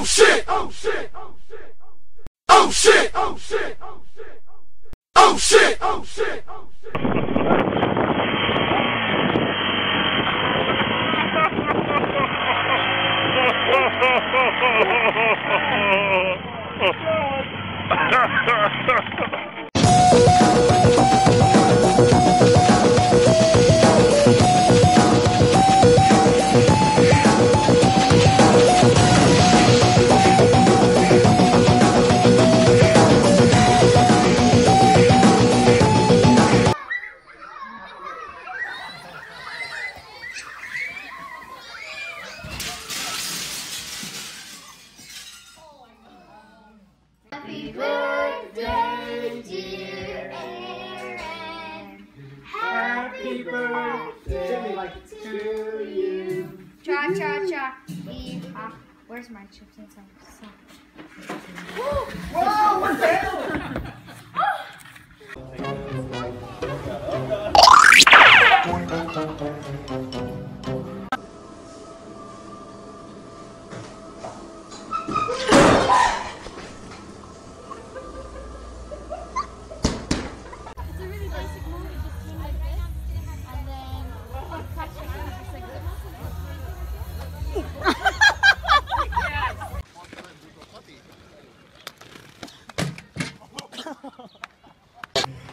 Oh shit! Oh shit! Oh shit! Oh shit! Oh shit! Oh shit! Oh shit! Happy Cha cha. Where's my chips and salsa? Whoa!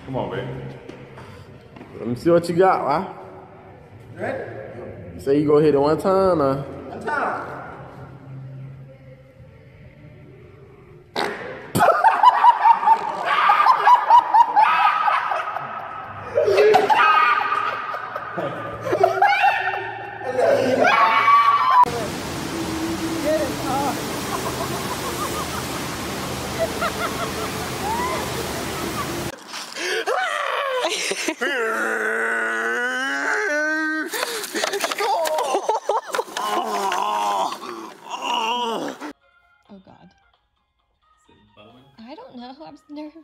Come on, baby. Let me see what you got, huh? Ready? You say you go hit it one time, uh. One time. I don't know. I'm nervous.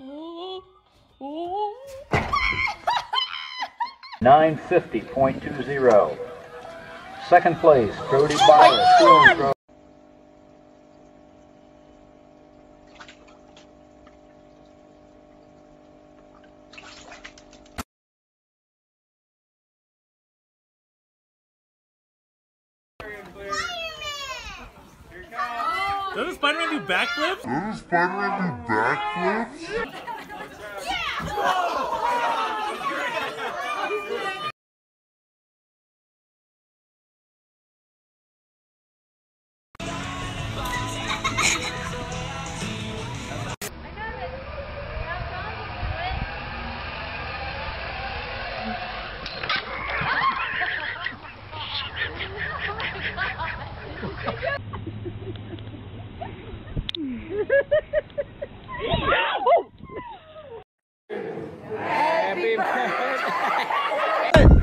Oh. Oh. 950.20. Second place, Brody Byers. Stone Doesn't Spider-Man do backflips? Doesn't Spider-Man do backflips?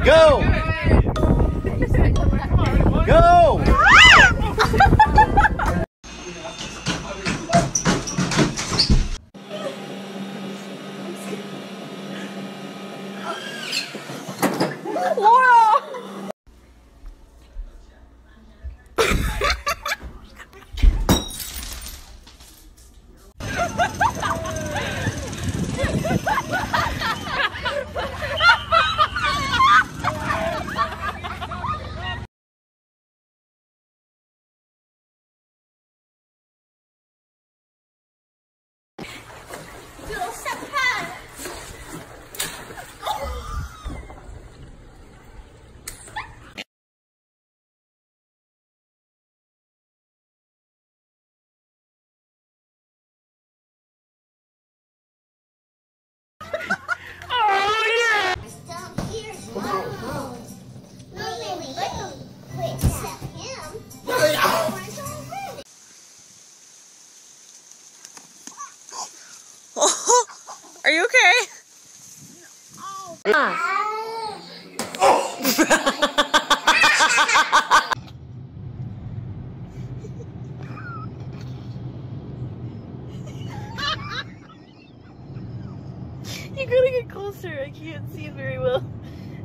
Go! Are you okay? Oh You gotta get closer. I can't see very well.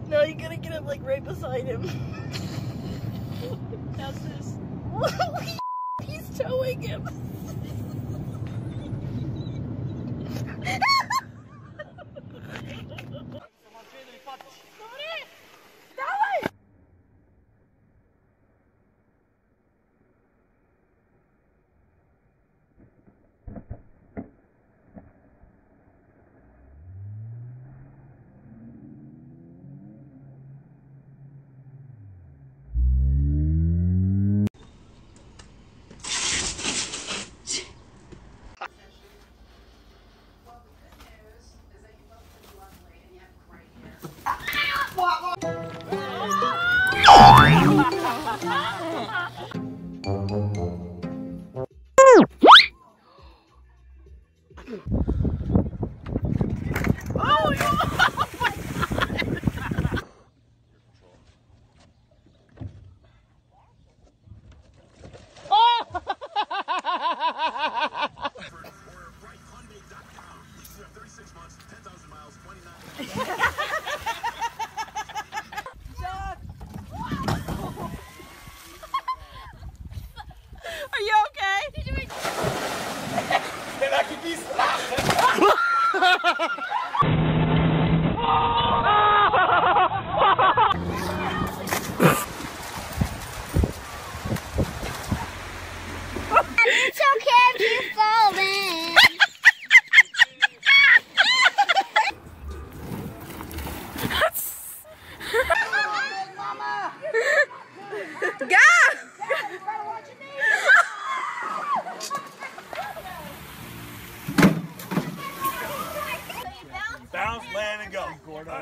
No, you gotta get up like right beside him. That's this. He's towing him. うん。And go.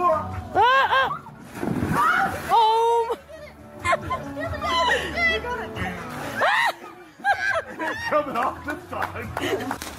Oh! Uh, uh. Coming off the side.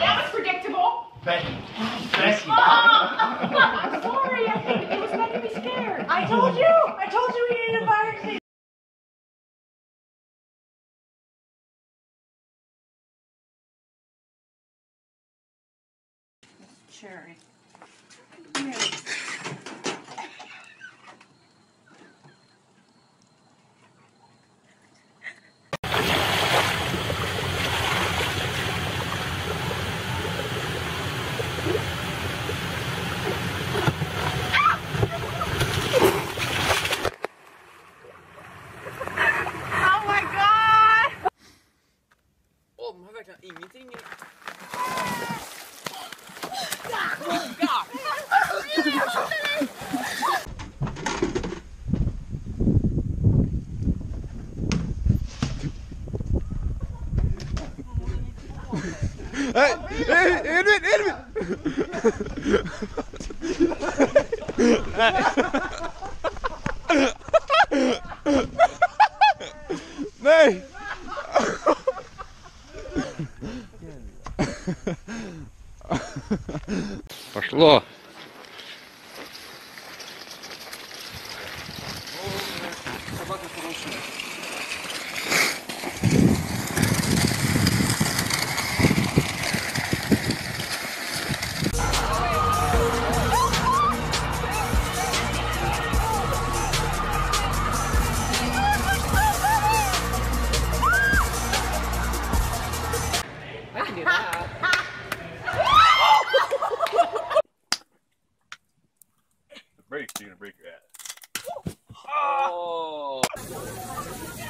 That was predictable. I'm sorry. I it was meant to be scared. I told you. I told you we needed a fire. Cherry. Oh that. break, you're gonna break your ass. Oh! oh.